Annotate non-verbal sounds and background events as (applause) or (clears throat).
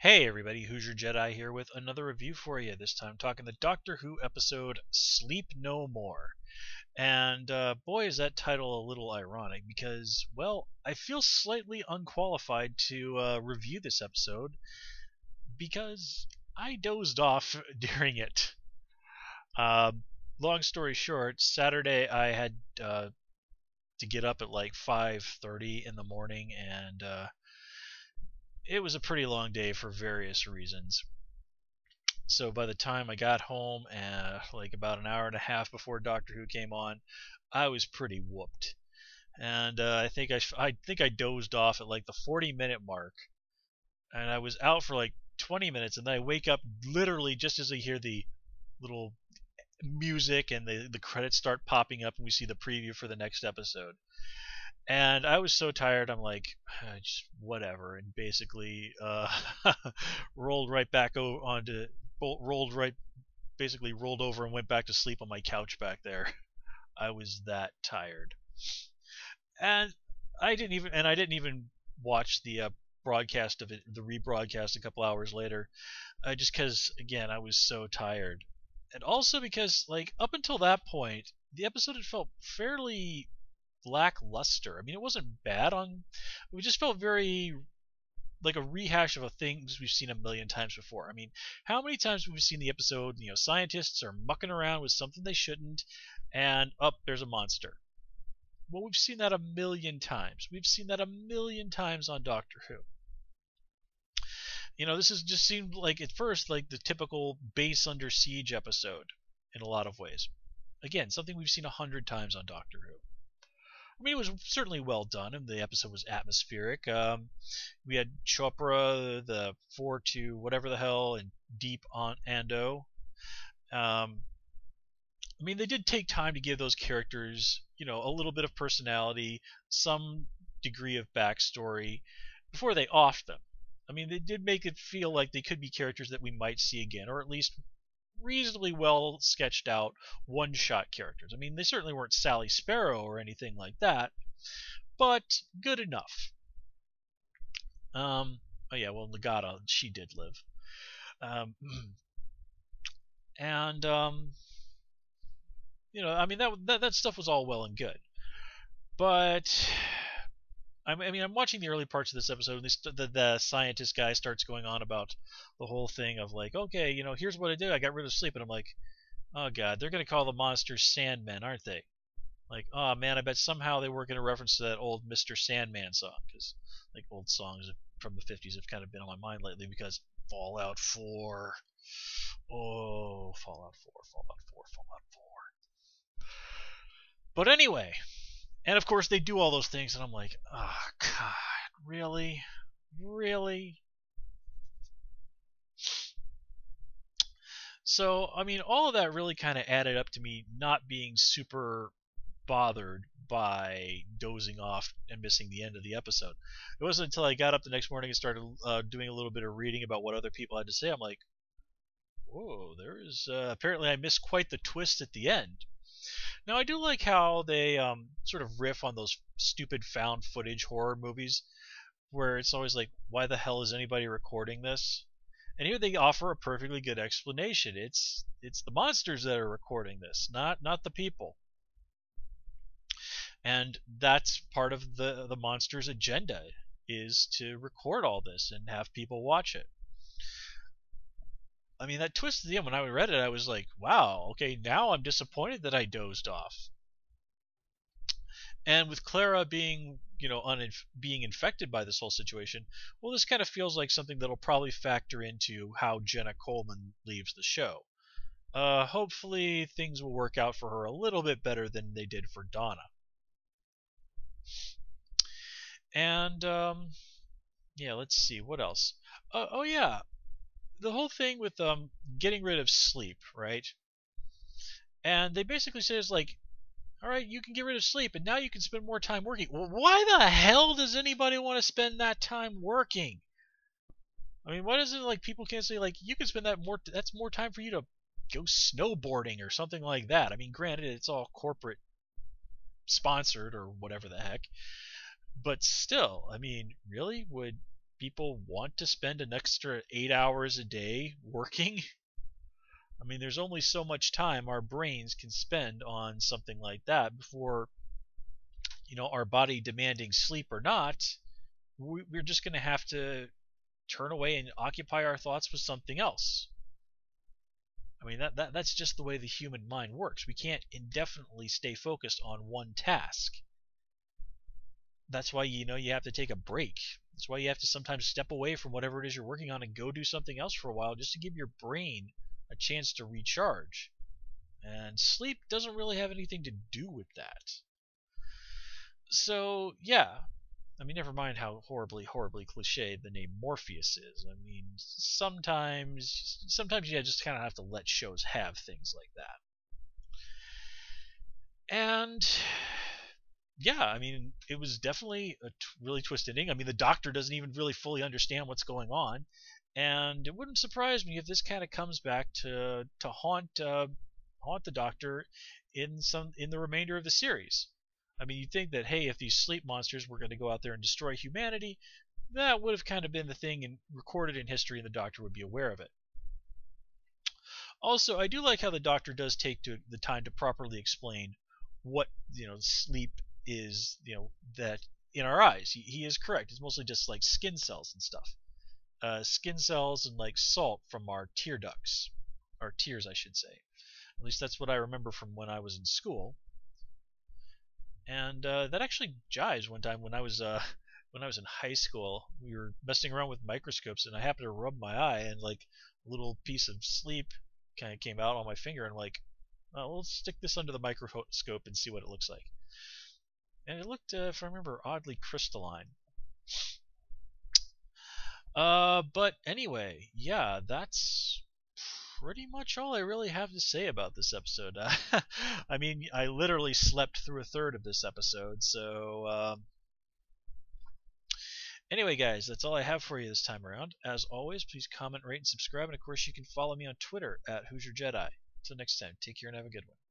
Hey everybody, Hoosier Jedi here with another review for you. This time talking the Doctor Who episode Sleep No More. And uh, boy, is that title a little ironic because, well, I feel slightly unqualified to uh, review this episode because I dozed off (laughs) during it. Uh, long story short, Saturday I had uh, to get up at like 5:30 in the morning and uh, it was a pretty long day for various reasons. So by the time I got home, uh, like about an hour and a half before Doctor Who came on, I was pretty whooped, and uh, I think I, I think I dozed off at like the 40 minute mark, and I was out for like 20 minutes, and then I wake up literally just as I hear the little music and the the credits start popping up, and we see the preview for the next episode and I was so tired. I'm like, just whatever, and basically uh, (laughs) rolled right back o- onto rolled right, basically rolled over and went back to sleep on my couch back there. (laughs) I was that tired, and I didn't even and I didn't even watch the uh, broadcast of it, the rebroadcast a couple hours later, uh, just because again I was so tired, and also because like up until that point the episode had felt fairly lackluster. I mean, it wasn't bad on. It just felt very like a rehash of a things we've seen a million times before. I mean, how many times have we seen the episode? You know, scientists are mucking around with something they shouldn't, and up oh, there's a monster. Well, we've seen that a million times. We've seen that a million times on Doctor Who. You know, this has just seemed like at first like the typical base under siege episode in a lot of ways. Again, something we've seen a hundred times on Doctor Who. I mean, it was certainly well done, and the episode was atmospheric. Um, we had Chopra, the four to whatever the hell, and Deep on Ando. Um, I mean, they did take time to give those characters, you know, a little bit of personality, some degree of backstory before they offed them. I mean, they did make it feel like they could be characters that we might see again, or at least reasonably well sketched out one shot characters. I mean, they certainly weren't Sally Sparrow or anything like that, but good enough. Um, oh yeah, well, Nagata, she did live. Um, (clears throat) and um, you know, I mean that, that that stuff was all well and good, but I mean, I'm watching the early parts of this episode, and st- the, the scientist guy starts going on about the whole thing of like, okay, you know, here's what I did. I got rid of sleep, and I'm like, oh god, they're gonna call the monsters Sandmen, aren't they? Like, oh man, I bet somehow they were gonna reference to that old Mr. Sandman song, because like old songs from the 50s have kind of been on my mind lately because Fallout 4. Oh, Fallout 4, Fallout 4, Fallout 4. But anyway, and of course, they do all those things, and I'm like, oh, God, really? Really? So, I mean, all of that really kind of added up to me not being super bothered by dozing off and missing the end of the episode. It wasn't until I got up the next morning and started uh, doing a little bit of reading about what other people had to say. I'm like, whoa, there is. Uh, apparently, I missed quite the twist at the end. Now I do like how they um, sort of riff on those stupid found footage horror movies, where it's always like, why the hell is anybody recording this? And here they offer a perfectly good explanation. It's it's the monsters that are recording this, not not the people. And that's part of the the monsters' agenda is to record all this and have people watch it. I mean, that twist at the end, when I read it, I was like, wow, okay, now I'm disappointed that I dozed off. And with Clara being, you know, being infected by this whole situation, well, this kind of feels like something that'll probably factor into how Jenna Coleman leaves the show. Uh, hopefully, things will work out for her a little bit better than they did for Donna. And, um, yeah, let's see, what else? Uh, oh, yeah, the whole thing with um getting rid of sleep, right? And they basically say it's like, all right, you can get rid of sleep, and now you can spend more time working. Well, why the hell does anybody want to spend that time working? I mean, is it like? People can't say like you can spend that more. That's more time for you to go snowboarding or something like that. I mean, granted, it's all corporate sponsored or whatever the heck, but still, I mean, really, would people want to spend an extra eight hours a day working? I mean, there's only so much time our brains can spend on something like that before, you know, our body demanding sleep or not, we're just going to have to turn away and occupy our thoughts with something else. I mean, that, that that's just the way the human mind works. We can't indefinitely stay focused on one task. That's why you know you have to take a break. That's why you have to sometimes step away from whatever it is you're working on and go do something else for a while just to give your brain a chance to recharge. And sleep doesn't really have anything to do with that. So, yeah, I mean, never mind how horribly, horribly cliched the name Morpheus is. I mean, sometimes, sometimes you just kind of have to let shows have things like that. And yeah, I mean, it was definitely a t- really twisted ending. I mean, the Doctor doesn't even really fully understand what's going on, and it wouldn't surprise me if this kind of comes back to to haunt uh, haunt the Doctor in some in the remainder of the series. I mean, you'd think that, hey, if these sleep monsters were going to go out there and destroy humanity, that would have kind of been the thing and recorded in history, and the Doctor would be aware of it. Also, I do like how the Doctor does take to, the time to properly explain what you know sleep is. You know that in our eyes, he, he is correct. It's mostly just like skin cells and stuff, uh, skin cells and like salt from our tear ducts, our tears, I should say. At least that's what I remember from when I was in school and uh, that actually jives one time when I was uh, (laughs) when I was in high school. We were messing around with microscopes, and I happened to rub my eye, and like a little piece of sleep kind of came out on my finger, and I'm like, oh, let's stick this under the microscope and see what it looks like. And it looked, uh, if I remember, oddly crystalline. Uh, but anyway, yeah, that's pretty much all I really have to say about this episode. Uh, (laughs) I mean, I literally slept through a third of this episode, so. Um, anyway, guys, that's all I have for you this time around. As always, please comment, rate, and subscribe, and of course, you can follow me on Twitter at Hoosier Jedi. Until next time, take care and have a good one.